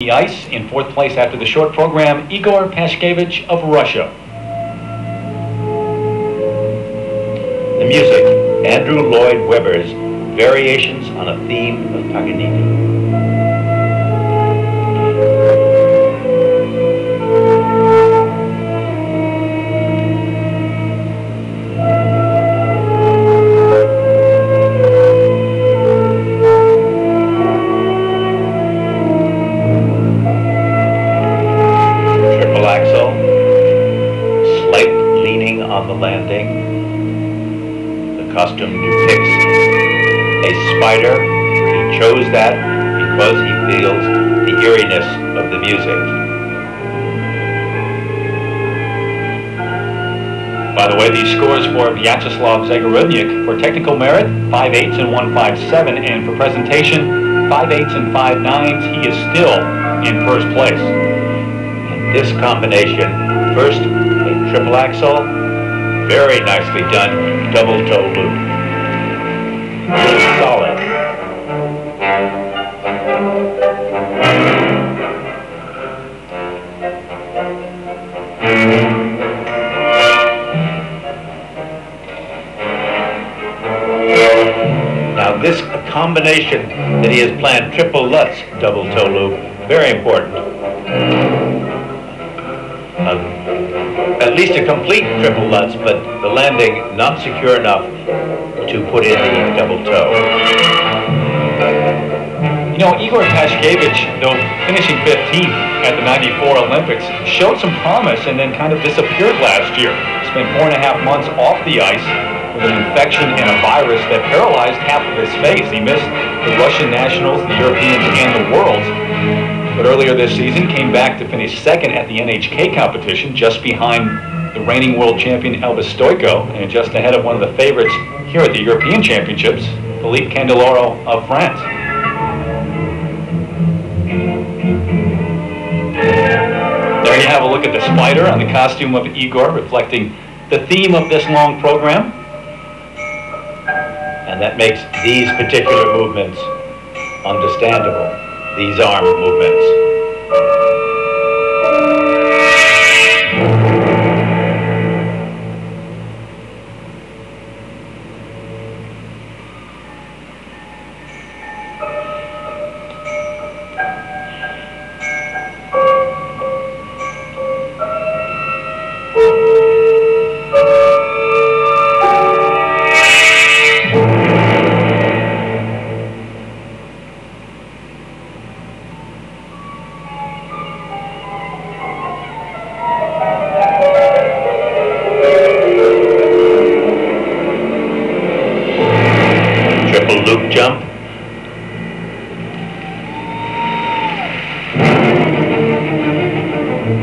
the ice in fourth place after the short program, Igor Pashkevich of Russia. The music, Andrew Lloyd Webber's Variations on a Theme of Paganini. Costume depicts a spider. He chose that because he feels the eeriness of the music. By the way, these scores for Vyacheslav Zagorodniuk for technical merit, 5 eighths and 157, and for presentation, 5 eighths and 5 nines. He is still in first place. And this combination, first a triple axel, very nicely done, double toe loop. Solid. Now this combination that he has planned, triple Lutz double toe loop, very important. Um, at least a complete triple Lutz, but the landing not secure enough to put in the double toe. You know, Igor Pashkevich, though finishing 15th at the 94 Olympics, showed some promise and then kind of disappeared last year. Spent four and a half months off the ice with an infection and a virus that paralyzed half of his face. He missed the Russian nationals, the Europeans, and the Worlds. But earlier this season came back to finish second at the NHK competition, just behind the reigning world champion Elvis Stojko, and just ahead of one of the favorites here at the European Championships, Philippe Candeloro of France. There you have a look at the spider on the costume of Igor, reflecting the theme of this long program. And that makes these particular movements understandable, these arm movements.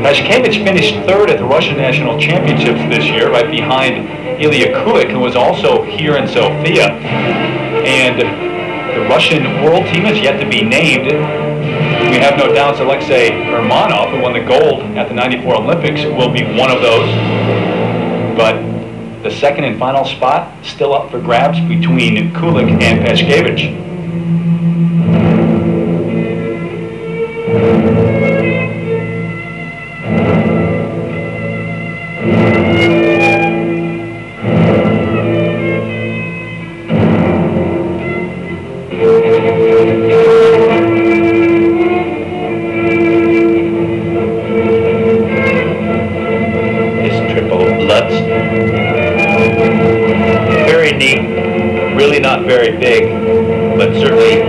Pashkevich finished third at the Russian National Championships this year, right behind Ilya Kulik, who was also here in Sofia. And the Russian world team has yet to be named. We have no doubts Alexei Urmanov, who won the gold at the 94 Olympics, will be one of those. But the second and final spot still up for grabs between Kulik and Pashkevich. Really not very big, but certainly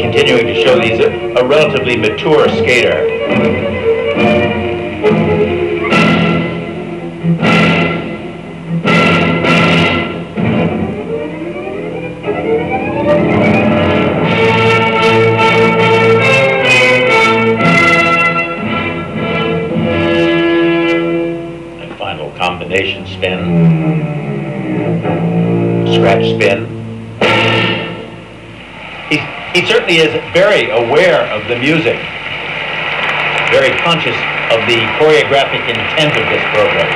continuing to show he's a, a relatively mature skater. Combination spin. Scratch spin. He, he certainly is very aware of the music, very conscious of the choreographic intent of this program.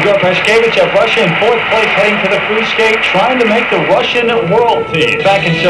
Igor Pashkevich of Russia in fourth place heading to the free skate, trying to make the Russian world team. Back in Sofia.